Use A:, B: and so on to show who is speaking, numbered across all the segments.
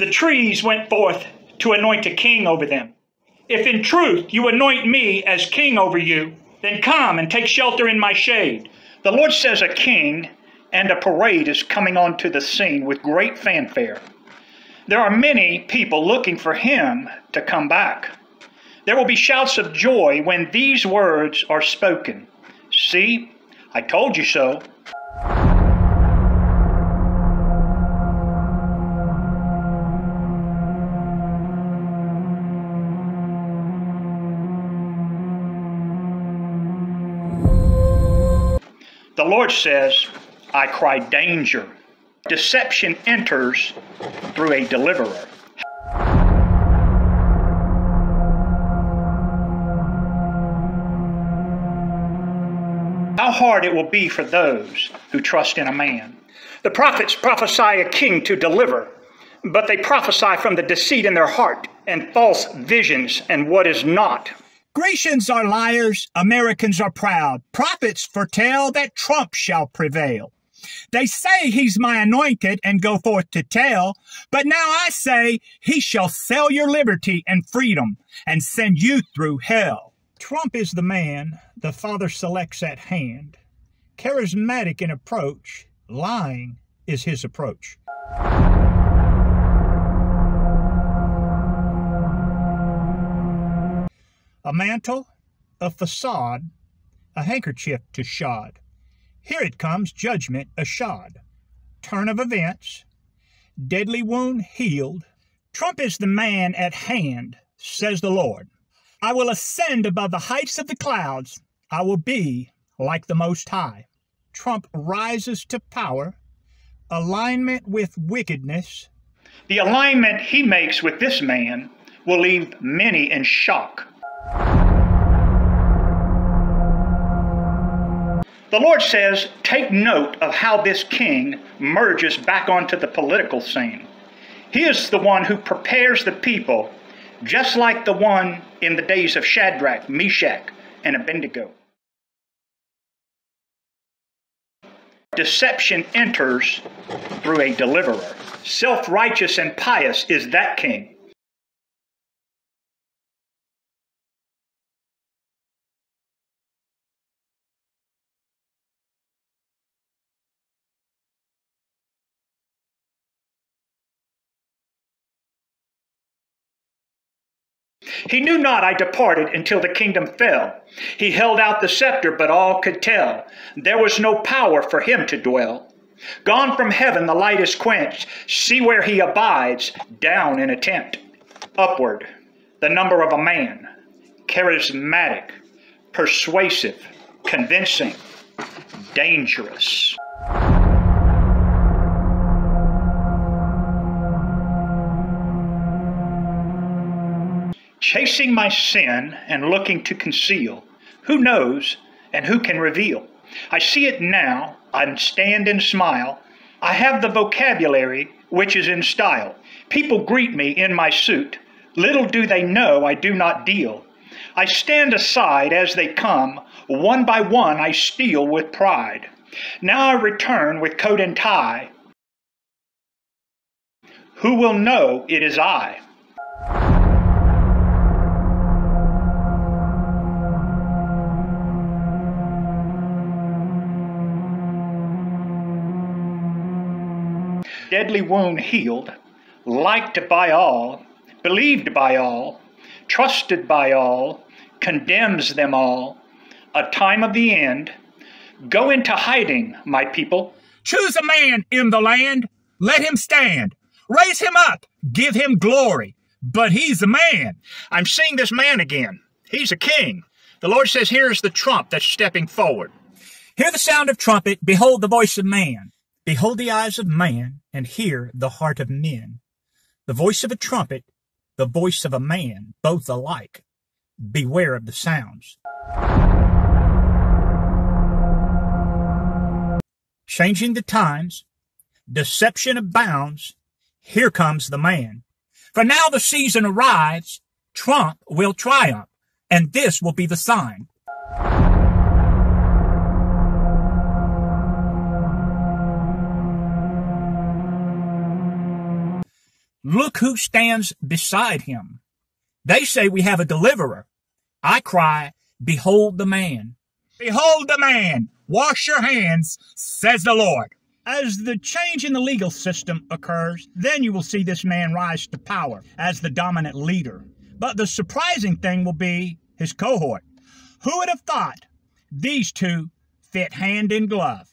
A: The trees went forth to anoint a king over them. If in truth you anoint me as king over you, then come and take shelter in my shade. The Lord says a king and a parade is coming onto the scene with great fanfare. There are many people looking for him to come back. There will be shouts of joy when these words are spoken. See, I told you so. The Lord says, I cry danger. Deception enters through a deliverer. How hard it will be for those who trust in a man. The prophets prophesy a king to deliver, but they prophesy from the deceit in their heart and false visions and what is not.
B: Grecians are liars, Americans are proud. Prophets foretell that Trump shall prevail. They say he's my anointed and go forth to tell, but now I say he shall sell your liberty and freedom and send you through hell. Trump is the man the Father selects at hand. Charismatic in approach, lying is his approach. A mantle, a facade, a handkerchief to shod. Here it comes, judgment ashod. Turn of events, deadly wound healed. Trump is the man at hand, says the Lord. I will ascend above the heights of the clouds. I will be like the Most High. Trump rises to power, alignment with wickedness.
A: The alignment he makes with this man will leave many in shock. The Lord says, take note of how this king merges back onto the political scene. He is the one who prepares the people, just like the one in the days of Shadrach, Meshach, and Abednego. Deception enters through a deliverer. Self righteous and pious is that king. He knew not I departed until the kingdom fell. He held out the scepter, but all could tell there was no power for him to dwell. Gone from heaven, the light is quenched. See where he abides, down in a tent. Upward, the number of a man, charismatic, persuasive, convincing, dangerous. Chasing my sin and looking to conceal. Who knows and who can reveal? I see it now, I stand and smile. I have the vocabulary which is in style. People greet me in my suit. Little do they know I do not deal. I stand aside as they come. One by one I steal with pride. Now I return with coat and tie. Who will know it is I? Deadly wound healed, liked by all, believed by all, trusted by all, condemns them all. A time of the end. Go into hiding, my people.
B: Choose a man in the land, let him stand. Raise him up, give him glory. But he's a man. I'm seeing this man again. He's a king. The Lord says, Here's the trump that's stepping forward. Hear the sound of trumpet, behold the voice of man. Behold the eyes of man, and hear the heart of men. The voice of a trumpet, the voice of a man, both alike. Beware of the sounds. Changing the times, deception abounds. Here comes the man. For now the season arrives, Trump will triumph, and this will be the sign.
A: Look who stands beside him. They say we have a deliverer. I cry, Behold the man. Behold the man. Wash your hands, says the Lord. As the change in the legal system occurs, then you will see this man rise to power as the dominant leader. But the surprising thing will be his cohort. Who would have thought these two fit hand in glove?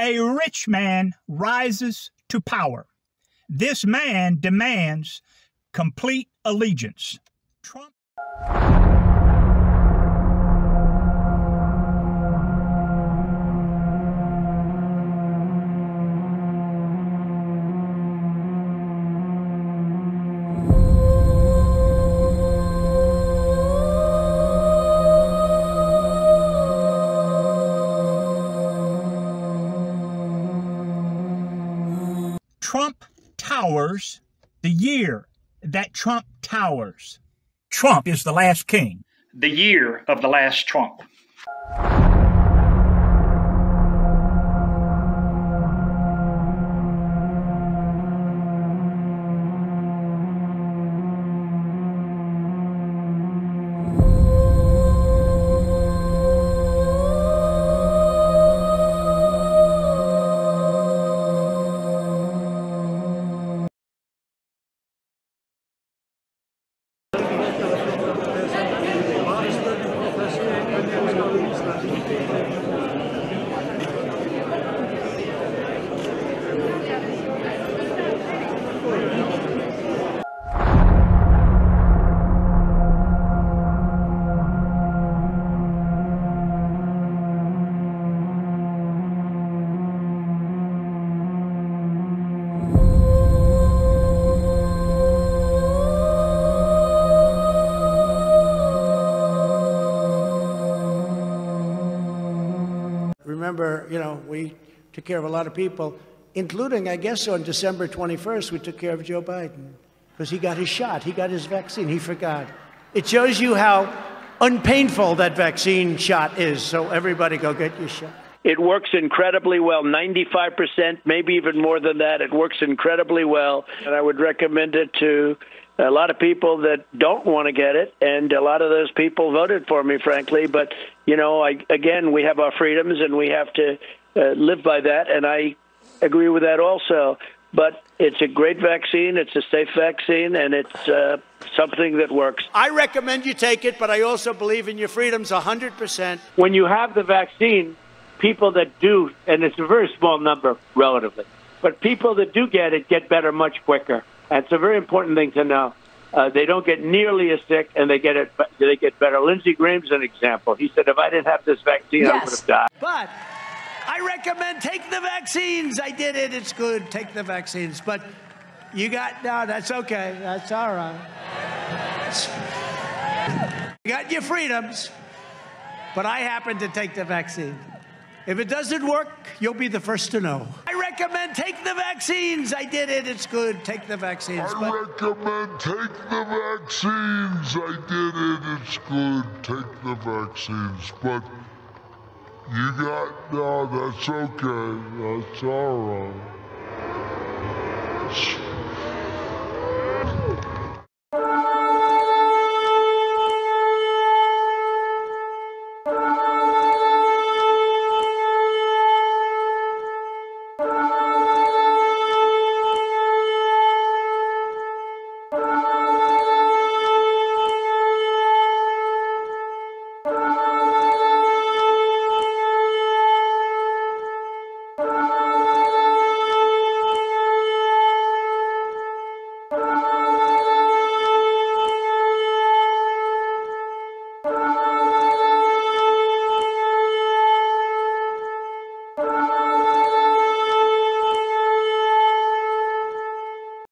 A: A rich man rises to power. This man demands complete allegiance. Trump. Towers the year that Trump towers. Trump is the last king.
C: The year of the last Trump.
D: You know, we took care of a lot of people, including, I guess, on December 21st, we took care of Joe Biden because he got his shot, he got his vaccine, he forgot. It shows you how unpainful that vaccine shot is. So everybody go get your shot.
E: It works incredibly well, 95%, maybe even more than that. It works incredibly well. And I would recommend it to a lot of people that don't want to get it. And a lot of those people voted for me, frankly. But, you know, I, again, we have our freedoms and we have to uh, live by that. And I agree with that also. But it's a great vaccine. It's a safe vaccine, and it's uh, something that works.
D: I recommend you take it, but I also believe in your freedoms 100%.
E: When you have the vaccine, people that do, and it's a very small number relatively, but people that do get it get better much quicker. And it's a very important thing to know. Uh, they don't get nearly as sick, and they get it. They get better. Lindsey Graham's an example. He said, "If I didn't have this vaccine,
D: yes.
E: I would have died."
D: But I recommend take the vaccines. I did it. It's good. Take the vaccines. But you got no. That's okay. That's all right. You got your freedoms, but I happen to take the vaccine. If it doesn't work, you'll be the first to know. I recommend take the vaccines. I did it. It's good. Take the vaccines.
F: I but... recommend take the vaccines. I did it. It's good. Take the vaccines. But you got, no, that's okay. That's all right.